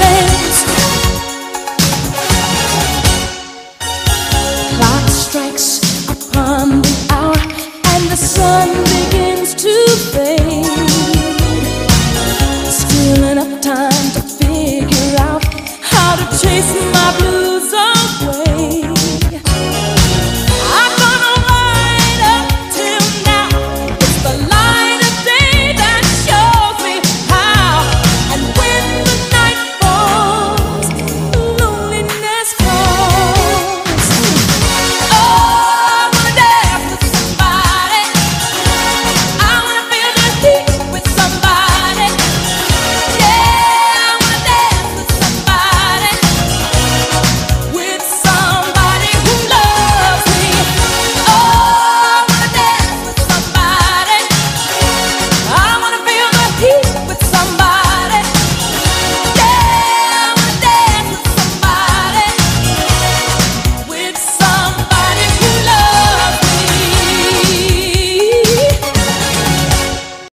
face. Clock strikes upon the hour, and the sun begins to fade. Still enough time to figure out how to chase. my.